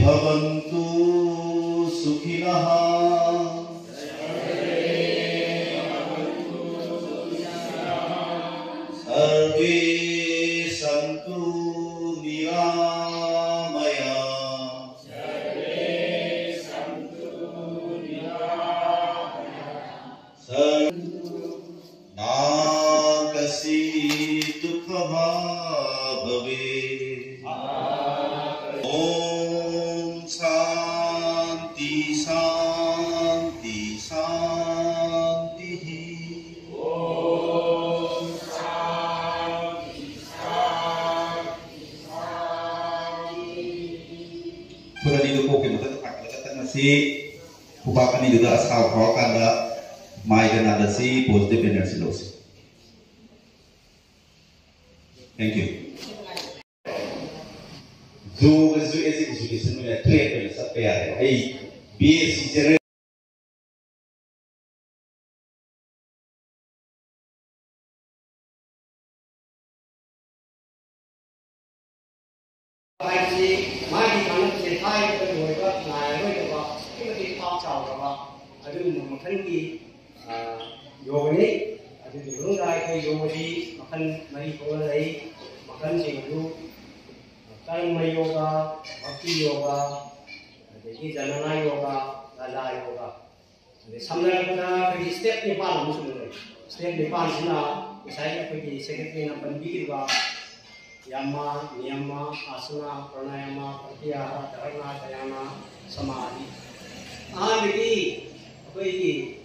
भवन्तु सुखिनः। सर्वे सन्तु निरामया। नाकसि kami juga asal prokanda maikan ada si positive si loss. Thank you. Zo zo esi kusuke sinu ya tuye kwenye sapea. Hey, BSC ꯌꯣꯒꯅꯤ ꯑꯗꯨꯒꯤ ꯃꯅꯨꯡꯗ ꯑꯩꯈꯣꯏ ꯌꯣꯒꯗꯤ ꯃꯈꯜ ꯃꯔꯤ ꯊꯣꯛꯅ ꯂꯩ ꯃꯈꯜꯁꯤꯡ ꯑꯗꯨ ꯀꯔꯃ ꯌꯣꯒ ꯚꯛꯇꯤ ꯌꯣꯒ ꯑꯗꯒꯤ ꯖꯅꯅꯥ ꯌꯣꯒ ꯂꯥꯂꯥ ꯌꯣꯒ ꯑꯗꯩ ꯁꯝꯅꯔꯕꯗ ꯑꯩꯈꯣꯏꯒꯤ ꯁ꯭ꯇꯦꯞ ꯅꯤꯄꯥꯜ ꯑꯃꯁꯨ ꯂꯩ ꯁ꯭ꯇꯦꯞ ꯅꯤꯄꯥꯜꯁꯤꯅ ꯉꯁꯥꯏꯒꯤ ꯑꯩꯈꯣꯏꯒꯤ ꯁꯦꯀ꯭ꯔꯦꯇꯔꯤꯅ ꯄꯟꯕꯤꯈꯤꯕ yama niyama asana pranayama pratyahara dharana dhyana samadhi ꯑꯍꯥꯟꯕꯒꯤ ꯑꯩꯈꯣꯏꯒꯤ ꯌꯥꯃꯥ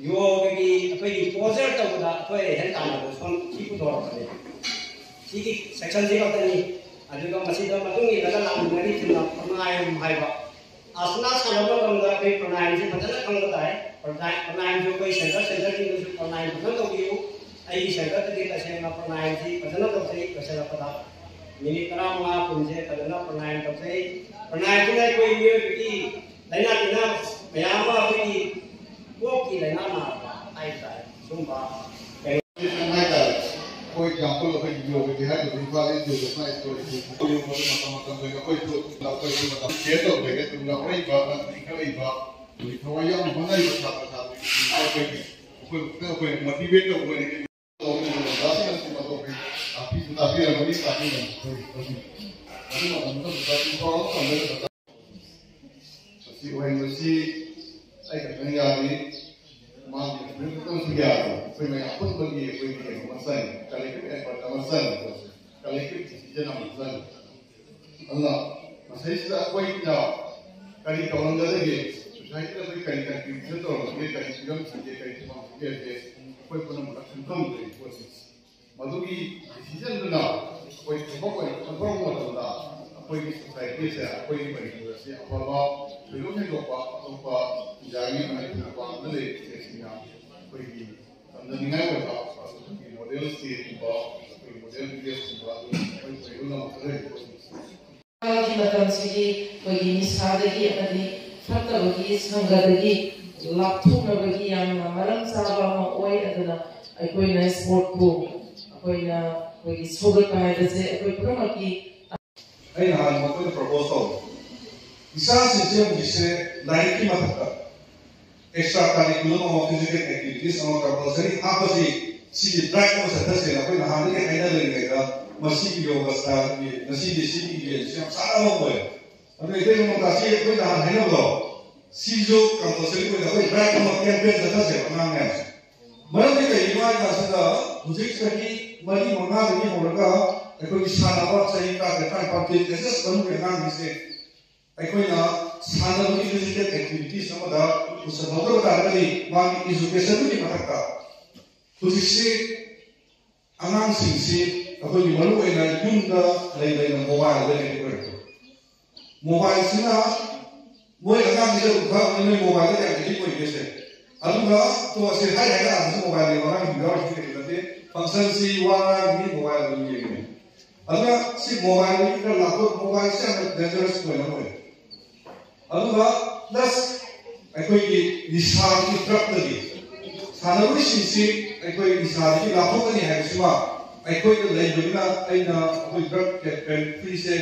योगगी अखोई पोजर तबदा अखोई हेन ताना को सोन की को दौर करे। ठीक है, सेक्शन जी का तो नहीं अजुगा मसी द मतुंग ये लगा लाम नरी चिन्ह प्राणायाम भाई बा आसना सालों का बंदा कोई प्राणायाम से बदल खंग होता है प्राणायाम प्राणायाम जो कोई सेंटर सेंटर की जो प्राणायाम बदल तो ये आई सेंटर के कैसे ना प्राणायाम से बदल तो से कैसे ना पता। मेरी Terima kasih. saya meninggal ni maaf belum segar saya banyak pun bagi saya dia masan kalau kita ada pada masan kalau kita jangan masan Allah masih sudah aku ikut kali kawan dah lagi saya kita berikan kita kita terus kita kita kita kita kita foi până cântăm de poziții. Mă duc și zicem de da, voi să vă voi, să vă mă da, कोई society से कोई मरीजों से अथवा film में लोग अथवा जारी मरीजों को अंदर एक्सेस या कोई अंदर नहीं हो रहा कोई मॉडल से अथवा कोई मॉडल के अथवा कोई फिल्म में मसले की मतलब से कि कोई निशाद की अपने फतव की संगत की लाखों लोग की याम मरम साहब हम ओए अदना कोई ना स्पोर्ट को कोई ना कोई सोगत पाए जैसे कोई प्रमुख की aina hangokono proposal. Isasi jem gise naiki matakta extra curriculum of physical activities on compulsory apasi si drag mo sa tase na ko na hani ke aina le ngega masi yoga sta ni masi de si ni siam sala mo ko ame ite mo ta si ko na hani no do si jo compulsory ko na ko drag mo ke be sa tase ko na ngam Mereka ini adalah sudah musik sekali, mari mengalir ini mereka ꯑꯩꯈꯣꯏꯒꯤ ꯁꯥꯟꯅꯕ ꯆꯍꯤ ꯇꯔꯥ ꯇꯔꯥꯅꯤꯄꯥꯟ ꯑꯦꯖꯁ ꯃꯅꯨꯡꯒꯤ ꯑꯉꯥꯡꯁꯤꯡꯁꯦ ꯑꯩꯈꯣꯏꯅ ꯁꯥꯟꯅꯕꯒꯤ physical activities ꯑꯃꯗ ꯄꯨꯁꯟꯍꯧꯗꯕ ꯇꯥꯔꯒꯗꯤ ꯃꯥꯒꯤ ꯏꯖꯨꯀꯦꯁꯟꯒꯤ ꯃꯊꯛꯇ ꯍꯧꯖꯤꯛꯁꯤ ꯑꯉꯥꯡꯁꯤꯡꯁꯤ ꯑꯩꯈꯣꯏꯒꯤ ꯃꯔꯨꯑꯣꯏꯅ ꯌꯨꯝꯗ ꯂꯩ ꯂꯩꯅ ꯃꯣꯕꯥꯏꯜꯗ ꯂꯩ ꯑꯣꯏꯔꯛꯄ ꯃꯣꯕꯥꯏꯜꯁꯤꯅ ꯃꯣꯏ ꯑꯉꯥꯡꯁꯤꯗ ꯈꯔ ꯃꯣꯏ ꯃꯣꯕꯥꯏꯜꯗ ꯌꯥꯝ ꯑꯦꯗꯤꯛ ꯑꯣꯏꯒꯦꯁꯦ ꯑꯗꯨꯒ ꯇꯣꯁꯦ ꯍꯥꯏ ꯍꯥꯏꯅ ꯑꯗꯨꯁꯨ ꯃꯣꯕꯥꯏꯜ ꯌꯦꯡꯕ ꯑꯉꯥꯡꯁꯤꯡ ꯌꯥꯎꯔꯤꯁꯤ ꯀꯩꯁꯨ ꯅꯠꯇꯦ ꯐꯪꯁꯟꯁꯤ ꯋꯥ ꯉꯥꯡꯒꯤ ꯃꯣꯕꯥꯏꯜ ꯑꯗꯨꯝ ꯌꯦꯡꯉꯦ Allah si mobile ni lahor mobile se hame dangerous ko na hoy Allah plus ekoi ki nishar ki prakta ki sanabri sinsi ekoi nishar ki lahor ni hai suma ekoi ki lai bina aina ekoi drug campaign free se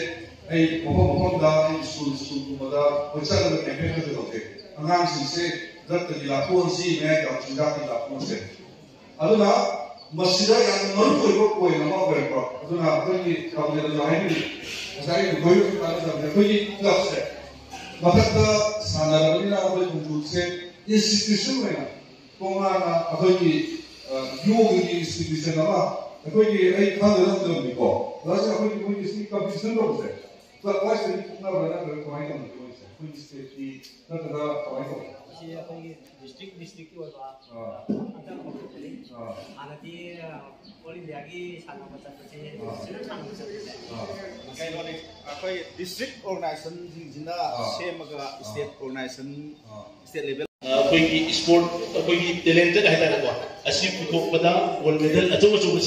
ai mopa mopa da ai school school ko da ko sa ko campaign ko do ke angang sinsi drug ki lahor si me ka chinda ki lahor se Allah ꯃꯁꯤꯗ ꯌꯥꯝ ꯃꯔꯨꯑꯣꯏꯕ point ꯑꯃ ꯑꯣꯏꯔꯛꯄ ꯑꯗꯨꯅ ꯑꯩꯈꯣꯏꯒꯤ ꯀꯥꯎꯟꯁꯤꯜꯗꯁꯨ ꯍꯥꯏꯕꯤꯔꯤ ꯉꯁꯥꯏꯒꯤ ꯒꯣꯌꯨ ꯀꯥꯟꯅꯗꯕꯁꯦ ꯑꯩꯈꯣꯏꯒꯤ ꯀ꯭ꯂꯕꯁꯦ ꯃꯊꯛꯇ ꯁꯥꯟꯅꯔꯕꯅꯤꯅ ꯑꯩꯈꯣꯏ ꯃꯅꯤꯄꯨꯔꯁꯦ ꯏꯟꯁꯇꯤꯇ꯭ꯌꯨꯁꯟ ꯑꯣꯏꯅ ꯇꯣꯉꯥꯟꯅ ꯑꯩꯈꯣꯏꯒꯤ ꯌꯣꯒꯒꯤ ꯏꯟꯁꯇꯤꯇ꯭ꯌꯨꯁꯟ ꯑꯃ ꯑꯩꯈꯣꯏꯒꯤ ꯑꯩ ꯈꯪꯗꯅ ꯇꯧꯔꯝꯃꯤꯀꯣ ꯑꯗꯨꯅ ꯑꯩꯈꯣꯏꯒꯤ ꯃꯣꯏꯒꯤ ꯁꯤ ꯀꯝꯄꯤꯇꯤꯁꯟ ꯇꯧꯕꯁꯦ So what's the number number point on the point? Which is the not the point. District है गोल्ड मेडल अचौ अचौब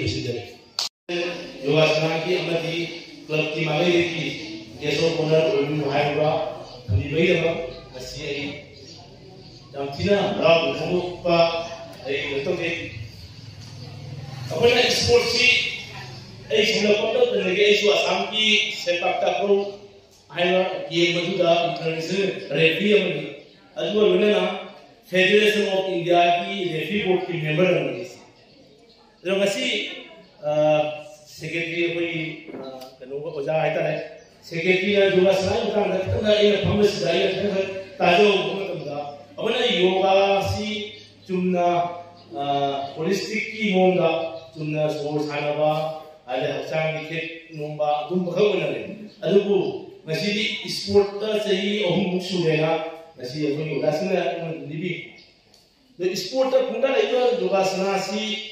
है karena dia mati klub tim ada di dia so konar ulun hai bra ni bai da masih dan tina ra kamu pa apa na sport eh, si ai sudah kondo dan lagi ai suas ampi sepak takraw hai bra dia mati da international referee amni adu ulun na Federation of India की referee board की member हैं लोग ऐसी 세계 거의 그누가 오자 했다네 세계기야 누가 사용 간다 그가 이거 밤에서 자기가 생각 따져 보는 겁니다 아버나 요가시 좀나 아 홀리스틱이 뭔가 좀나 소울 사나바 아래 학창 이렇게 뭔가 좀 하고 있는 아주고 마시디 스포츠 세이 어흥 목수래나 마시 여기 오다스나 리비 그 스포츠 군다 이거 요가스나시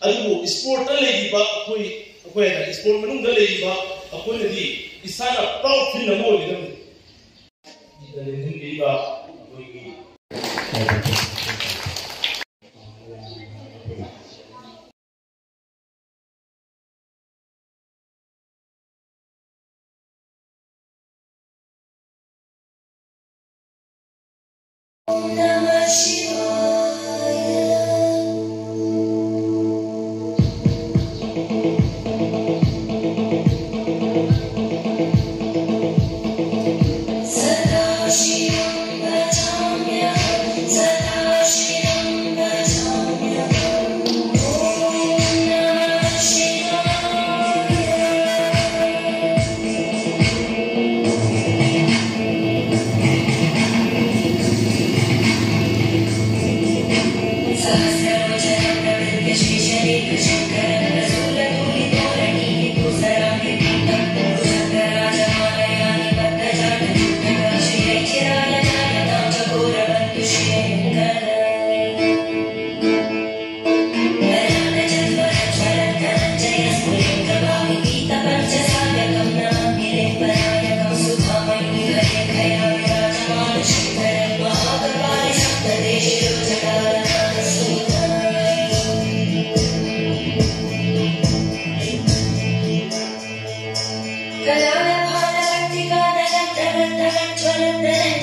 alibu sport tan lagi ba akoi akoi na sport manung da legi ba akoi na di isana proud feel na mo ni ni ni ba ni चलते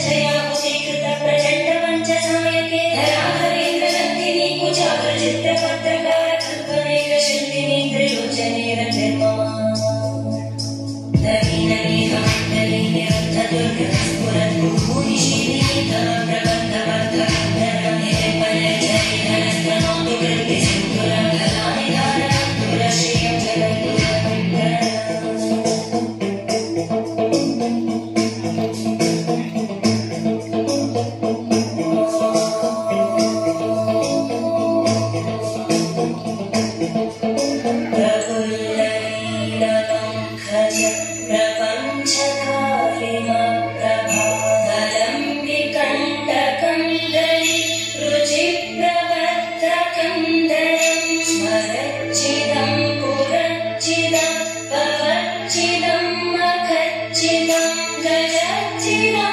姐姐记得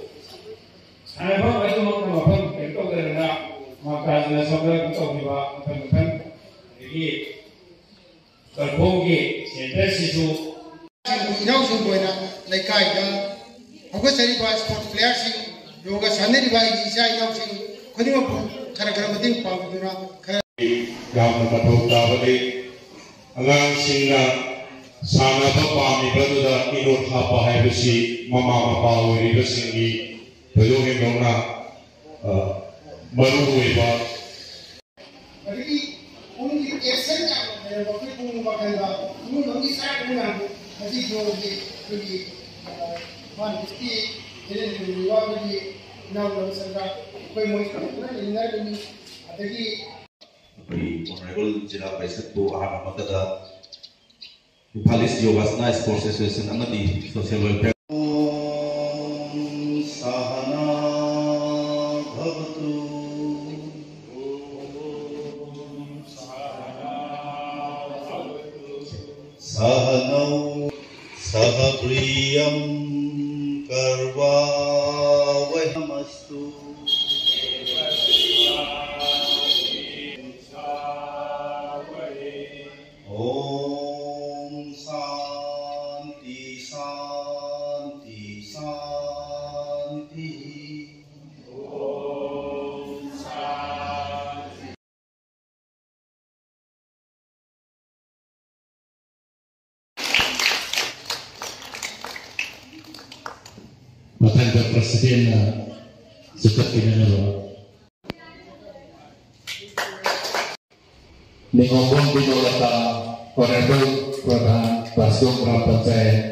singa sana bapa mi baduda ino thapa hai bisi mama mapa uri bisingi toyogi nona maru hui ba अभी उनकी action क्या होते हैं वक्त को उनका कहना उन लोग की साइड में ना हो ऐसी जो होगी तो ये मान इसकी इन्हें युवा के लिए ना उन सरकार कोई मुश्किल नहीं लेना के लिए अतः कि ऑनरेबल जिला परिषद को आम मकदा ꯏꯝꯐꯥꯜ ꯏꯁ ꯌꯣꯒꯥꯁꯅꯥ ꯏꯁꯄꯣꯔꯠꯁ ꯑꯦꯁꯣꯁꯤꯌꯦꯁꯟ ꯑꯃꯗꯤ social welfare Presiden na seperti ini loh. Nengobong di Dolata, Koredo, Kota Basung, Rapat Saya,